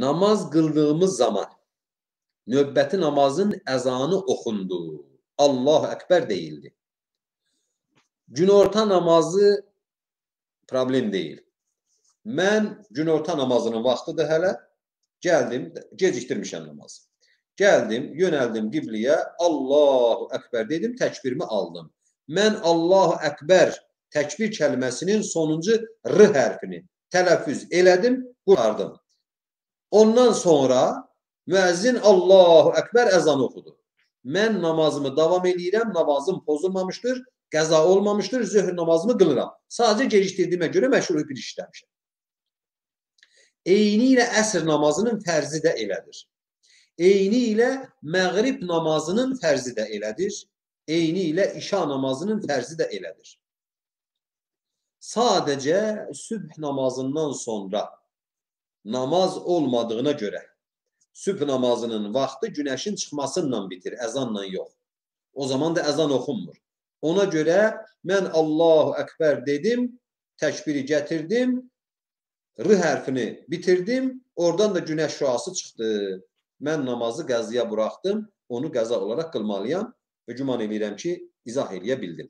namaz qıldığımız zaman növbəti namazın əzanı oxundu. Allahu Ekber değildi. Günorta namazı problem değil. Mən günorta namazının vaxtıdır hələ. Gəldim, gecikdirmişəm namazı. Gəldim, yönəldim qibliyə, Allahu Ekber dedim, təkbirimi aldım. Mən Allahu Ekber təkbir kəlməsinin sonuncu r hərfini tələffüz elədim, qurardım. Ondan sonra müəzzin Allahu Ekber əzanı oxudu. Mən namazımı davam eləyirəm, namazım pozulmamışdır, qəza olmamışdır, zöhr namazımı qılıram. Sadəcə gecikdirdiyimə görə məşhur bir işləmişəm. Eyni ilə əsr namazının fərzi də elədir. Eyni ilə məğrib namazının fərzi də elədir. Eyni ilə işa namazının fərzi də elədir. Sadəcə sübh namazından sonra namaz olmadığına görə sübh namazının vaxtı günəşin çıxmasıyla bitir, əzanla yox. O zaman da əzan oxunmur. Ona görə mən Allahu Ekber dedim, təkbiri gətirdim, R hərfini bitirdim, oradan da günəş şüası çıxdı. Mən namazı qəzaya buraxdım, onu qəza olaraq qılmalıyam və güman edirəm ki, izah eləyə bildim.